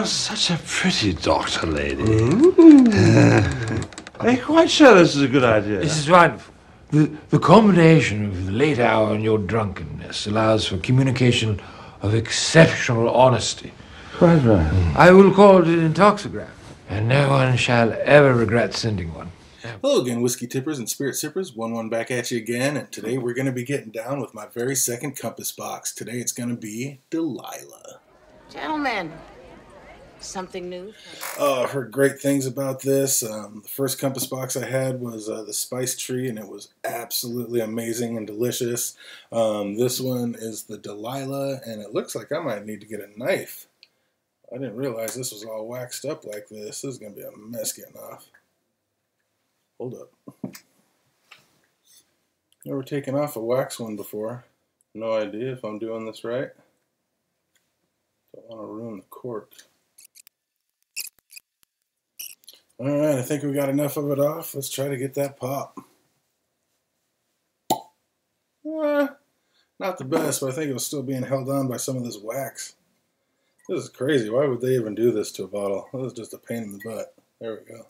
you're such a pretty doctor, lady. Mm. Are you quite sure this is a good idea? This is wonderful. The, the combination of the late hour and your drunkenness allows for communication of exceptional honesty. Quite right. I will call it an intoxograph, and no one shall ever regret sending one. Hello again, whiskey tippers and spirit sippers. Wun Wun back at you again, and today we're going to be getting down with my very second compass box. Today it's going to be Delilah. Gentlemen, something new? Oh, I've heard great things about this. Um, the first compass box I had was uh, the Spice Tree, and it was absolutely amazing and delicious. Um, this one is the Delilah, and it looks like I might need to get a knife. I didn't realize this was all waxed up like this. This is going to be a mess getting off. Hold up. Never taken off a wax one before. No idea if I'm doing this right. Don't want to ruin the cork. Alright, I think we got enough of it off. Let's try to get that pop. Eh, not the best, but I think it was still being held on by some of this wax. This is crazy. Why would they even do this to a bottle? This is just a pain in the butt. There we go.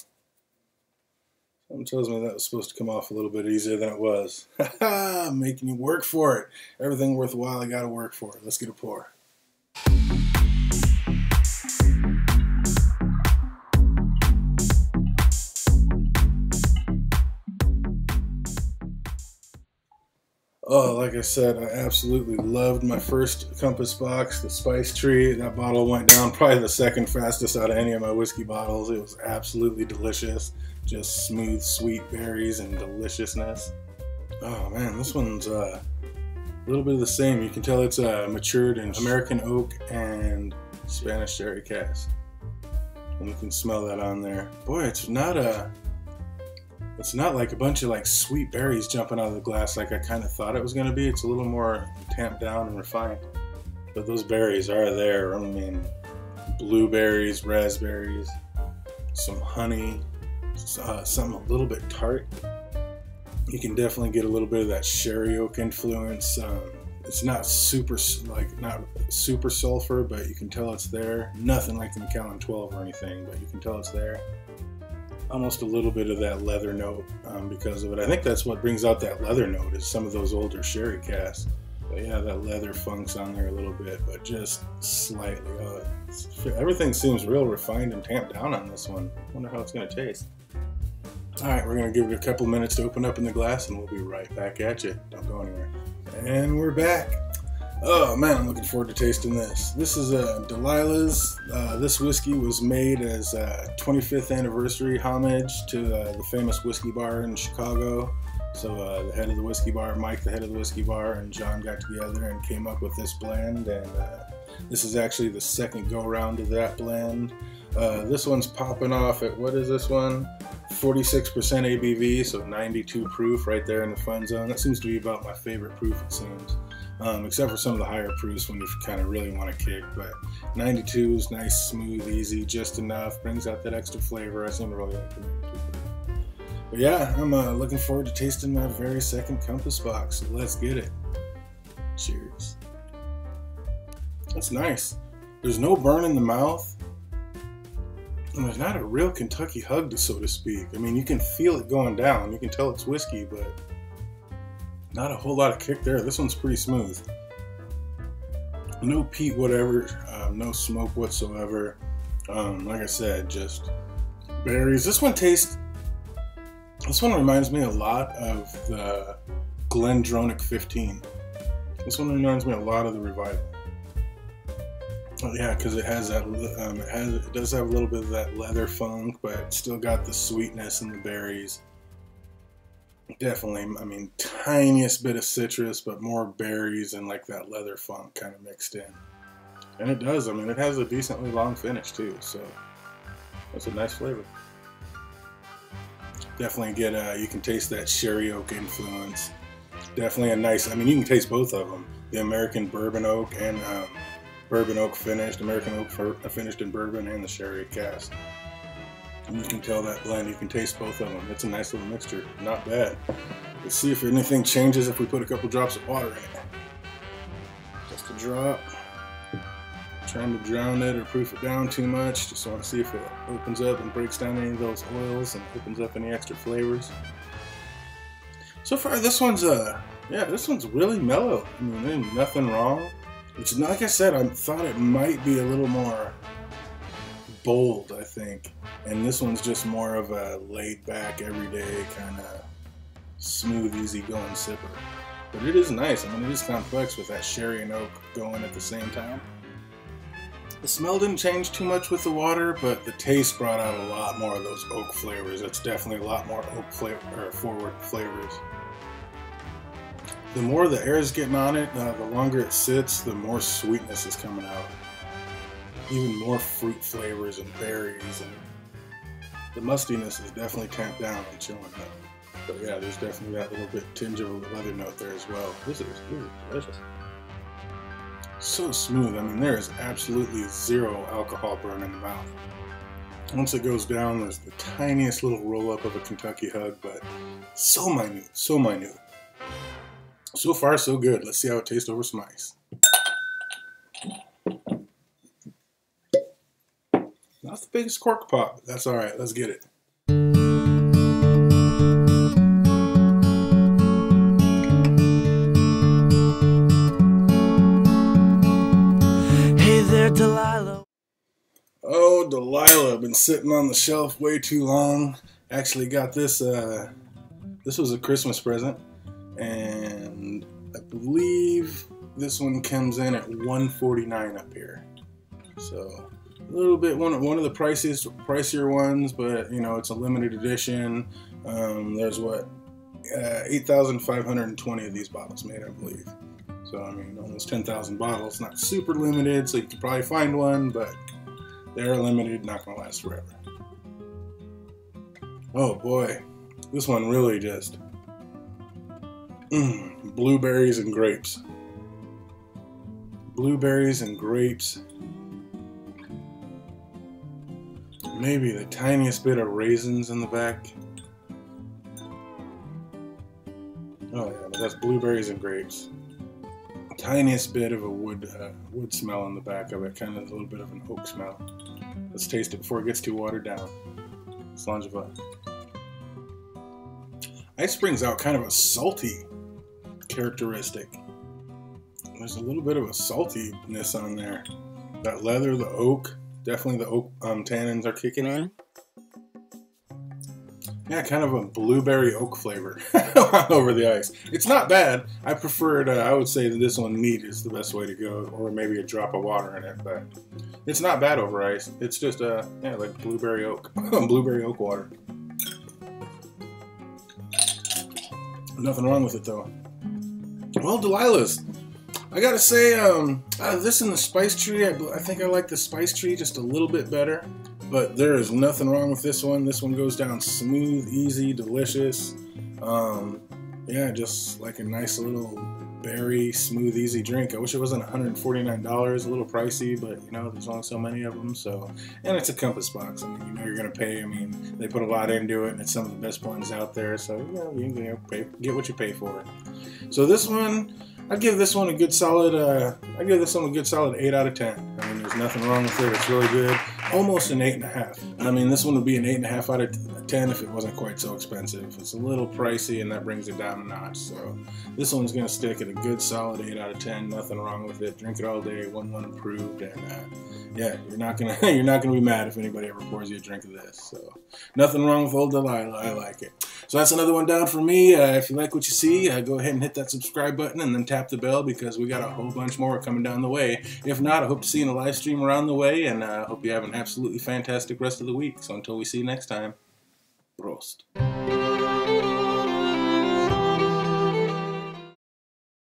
Something tells me that was supposed to come off a little bit easier than it was. Making you work for it. Everything worthwhile, I gotta work for it. Let's get a pour. Oh, like I said, I absolutely loved my first Compass box, the Spice Tree. That bottle went down probably the second fastest out of any of my whiskey bottles. It was absolutely delicious. Just smooth, sweet berries and deliciousness. Oh man, this one's uh, a little bit of the same. You can tell it's uh, matured in American oak and Spanish sherry cask. And you can smell that on there. Boy, it's not a it's not like a bunch of like sweet berries jumping out of the glass like I kind of thought it was going to be. It's a little more tamped down and refined. But those berries are there. I mean, blueberries, raspberries, some honey, uh, something a little bit tart. You can definitely get a little bit of that sherry oak influence. Um, it's not super like not super sulfur, but you can tell it's there. Nothing like the Macallan 12 or anything, but you can tell it's there almost a little bit of that leather note um, because of it. I think that's what brings out that leather note is some of those older sherry casks. But yeah, that leather funk's on there a little bit, but just slightly. Uh, everything seems real refined and tamped down on this one. Wonder how it's going to taste. All right, we're going to give it a couple minutes to open up in the glass, and we'll be right back at you. Don't go anywhere. And we're back. Oh man, I'm looking forward to tasting this. This is uh, Delilah's. Uh, this whiskey was made as a 25th anniversary homage to uh, the famous whiskey bar in Chicago. So uh, the head of the whiskey bar, Mike, the head of the whiskey bar, and John got together and came up with this blend. And uh, this is actually the second go round of that blend. Uh, this one's popping off at what is this one? 46% ABV, so 92 proof right there in the fun zone. That seems to be about my favorite proof, it seems um, except for some of the higher proofs when you kind of really want to kick. But 92 is nice, smooth, easy, just enough. Brings out that extra flavor. I seem to really like the 92. But yeah, I'm uh, looking forward to tasting my very second Compass box. Let's get it. Cheers. That's nice. There's no burn in the mouth. And there's not a real Kentucky hug, so to speak. I mean, you can feel it going down. You can tell it's whiskey, but not a whole lot of kick there. This one's pretty smooth. No peat, whatever. Um, no smoke whatsoever. Um, like I said, just berries. This one tastes. This one reminds me a lot of the GlenDronach 15. This one reminds me a lot of the Revival. Oh, yeah, because it has that. Um, it has. It does have a little bit of that leather funk, but still got the sweetness and the berries. Definitely, I mean, tiniest bit of citrus, but more berries and like that leather funk kind of mixed in. And it does, I mean, it has a decently long finish too, so it's a nice flavor. Definitely get, uh, you can taste that sherry oak influence. Definitely a nice, I mean, you can taste both of them. The American bourbon oak and um, bourbon oak finished, American oak finished in bourbon and the sherry cask. You can tell that blend. You can taste both of them. It's a nice little mixture. Not bad. Let's see if anything changes if we put a couple drops of water in it. Just a drop. trying to drown it or proof it down too much. Just want to see if it opens up and breaks down any of those oils and opens up any extra flavors. So far, this one's uh, yeah, this one's really mellow. I mean, nothing wrong. It's like I said, I thought it might be a little more bold. I think, and this one's just more of a laid back, everyday kind of smooth, easy going sipper. But it is nice. I mean, it is complex with that sherry and oak going at the same time. The smell didn't change too much with the water, but the taste brought out a lot more of those oak flavors. It's definitely a lot more oak flavor or forward flavors. The more the air is getting on it, uh, the longer it sits, the more sweetness is coming out. Even more fruit flavors and berries, and the mustiness is definitely tamped down and chilling though. But yeah, there's definitely that little bit tinge of a leather note there as well. This is, this is delicious. So smooth. I mean, there is absolutely zero alcohol burn in the mouth. Once it goes down, there's the tiniest little roll up of a Kentucky hug, but so minute, so minute. So far, so good. Let's see how it tastes over some ice. Not the biggest cork pop, that's all right. Let's get it. Hey there, Delilah. Oh, Delilah, been sitting on the shelf way too long. Actually, got this. Uh, this was a Christmas present, and I believe this one comes in at 149 up here. So a little bit one of, one of the priciest pricier ones, but you know it's a limited edition. Um, there's what uh, 8,520 of these bottles made, I believe. So I mean, almost 10,000 bottles. Not super limited, so you can probably find one, but they're limited, not gonna last forever. Oh boy, this one really just mm, blueberries and grapes. Blueberries and grapes. Maybe the tiniest bit of raisins in the back. Oh yeah, that's blueberries and grapes. Tiniest bit of a wood uh, wood smell in the back of it, kind of a little bit of an oak smell. Let's taste it before it gets too watered down. Slàinte mhath. Ice brings out kind of a salty characteristic. There's a little bit of a saltiness on there. That leather, the oak, definitely the oak um, tannins are kicking in. Yeah, kind of a blueberry oak flavor over the ice. It's not bad. I preferred. Uh, I would say that this one neat is the best way to go, or maybe a drop of water in it. But it's not bad over ice. It's just uh, yeah, like blueberry oak, blueberry oak water. Nothing wrong with it though. Well, Delilah's. I gotta say, um, uh, this and the spice tree. I, I think I like the spice tree just a little bit better. But there is nothing wrong with this one. This one goes down smooth, easy, delicious. Um, yeah, just like a nice little berry, smooth, easy drink. I wish it wasn't $149. A little pricey, but you know, there's only so many of them. So, and it's a Compass box. I mean, you know, you're gonna pay. I mean, they put a lot into it, and it's some of the best ones out there. So, you know, you can you know, pay, get what you pay for. So this one. I'd give this one a good solid. Uh, I give this one a good solid eight out of ten. I mean, there's nothing wrong with it. It's really good. Almost an eight and a half. I mean, this one would be an eight and a half out of ten if it wasn't quite so expensive. It's a little pricey, and that brings it down a notch. So this one's gonna stick at a good solid eight out of ten. Nothing wrong with it. Drink it all day. Wun Wun approved, and uh, yeah, you're not gonna you're not gonna be mad if anybody ever pours you a drink of this. So nothing wrong with Old Delilah. I like it. So that's another one down for me. Uh, if you like what you see, uh, go ahead and hit that subscribe button and then tap the bell because we got a whole bunch more coming down the way. If not, I hope to see you in a live stream around the way, and I uh, hope you have an absolutely fantastic rest of the week. So until we see you next time, Prost.